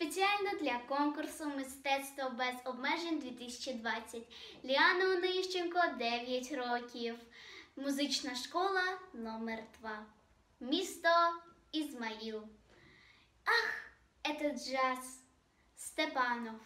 Спеціально для конкурсу Мистецтво без обмежень 2020. Ліана Онищенко 9 років. Музична школа номер 2 Місто Ізмаїл. Ах, этот джаз. Степанов.